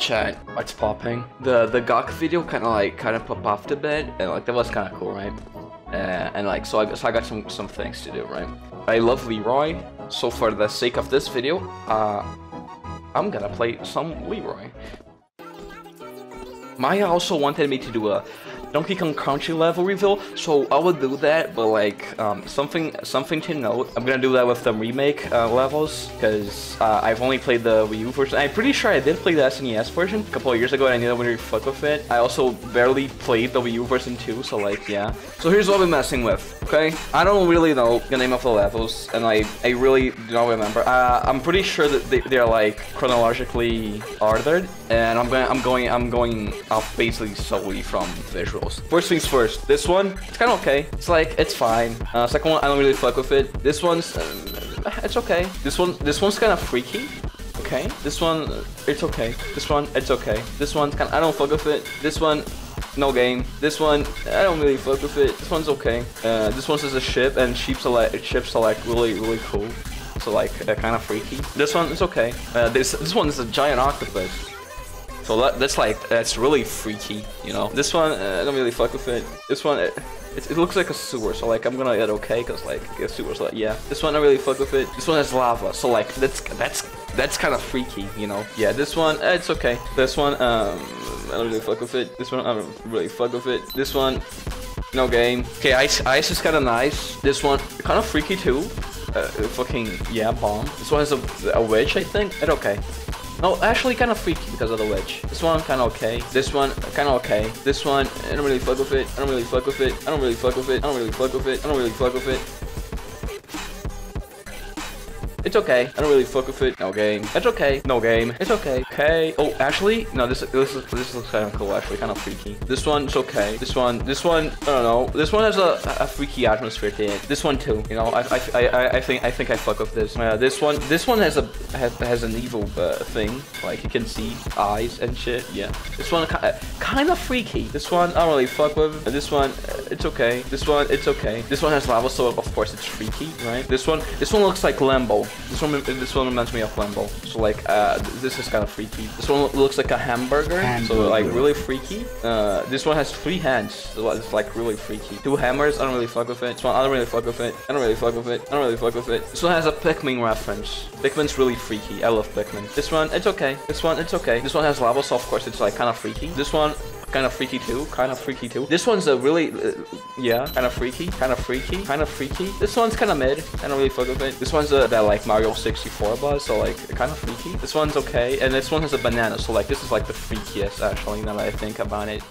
Chat, what's popping? The the Gawk video kind of like kind of pop off a bit, and like that was kind of cool, right? Uh, and like so I, so I got some some things to do, right? I love Leroy, so for the sake of this video, uh, I'm gonna play some Leroy. Maya also wanted me to do a Donkey Kong Country level reveal, so I will do that, but like, um, something something to note, I'm gonna do that with the remake uh, levels, because uh, I've only played the Wii U version. I'm pretty sure I did play the SNES version a couple of years ago, and I knew I wouldn't fuck with it. I also barely played the Wii U version too, so like, yeah. So here's what we're messing with, okay? I don't really know the name of the levels, and I, I really do not remember. Uh, I'm pretty sure that they, they're like chronologically ordered, and I'm going, I'm going, I'm going off basically solely from visual. First things first, this one, it's kind of okay. It's like, it's fine. Uh, second one, I don't really fuck with it. This one's, uh, it's okay. This one, this one's kind of freaky. Okay. This one, it's okay. This one, it's okay. This one's kind of, I don't fuck with it. This one, no game. This one, I don't really fuck with it. This one's okay. Uh, this one's just a ship, and ships are like, ships are like really, really cool. So like, uh, kind of freaky. This one is okay. Uh, this, this one is a giant octopus. So that, that's like, that's really freaky, you know? This one, uh, I don't really fuck with it. This one, it, it, it looks like a sewer, so like, I'm gonna get okay, because like, a sewer's like, yeah. This one, I really fuck with it. This one has lava, so like, that's, that's, that's kind of freaky, you know? Yeah, this one, uh, it's okay. This one, um, I don't really fuck with it. This one, I don't really fuck with it. This one, no game. Okay, ice, ice is kind of nice. This one, kind of freaky too. Uh, fucking, yeah, bomb. This one has a, a wedge, I think. It's okay. No, actually kind of freaky because of the wedge. This one kind of okay. This one kind of okay. This one, I don't really fuck with it. I don't really fuck with it. I don't really fuck with it. I don't really fuck with it. I don't really fuck with it. It's okay. I don't really fuck with it. No game. It's okay. No game. It's okay. Okay. Oh, actually, no. This this is this looks kind of cool. Actually, kind of freaky. This one's okay. This one. This one. I don't know. This one has a, a freaky atmosphere to it. This one too. You know, I I, I, I think I think I fuck with this. Yeah. This one. This one has a has, has an evil uh, thing. Like you can see eyes and shit. Yeah. This one kind of freaky. This one I don't really fuck with. This one. It's okay. This one. It's okay. This one has lava, so of course it's freaky, right? This one. This one looks like Lambo. This one, this one reminds me of Lambo. So like, uh, this is kind of freaky. This one looks like a hamburger, hamburger. so like really freaky. Uh, this one has three hands, so it's like really freaky. Two hammers, I don't really fuck with it. This one, I don't really fuck with it. I don't really fuck with it. I don't really fuck with it. This one has a Pikmin reference. Pikmin's really freaky. I love Pikmin. This one, it's okay. This one, it's okay. This one has lava, so of course it's like kind of freaky. This one, kind of freaky too, kind of freaky too. This one's a really, uh, yeah, kind of freaky, kind of freaky, kind of freaky. This one's kind of mid, I don't really fuck with it. This one's a, that like Mario 64 buzz, so like kind of freaky. This one's okay, and this one has a banana, so like this is like the freakiest actually now that I think about it.